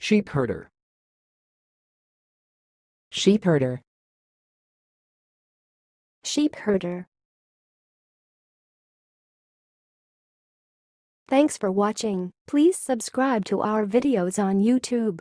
Sheep herder. sheep herder, sheep herder. Thanks for watching. Please subscribe to our videos on YouTube.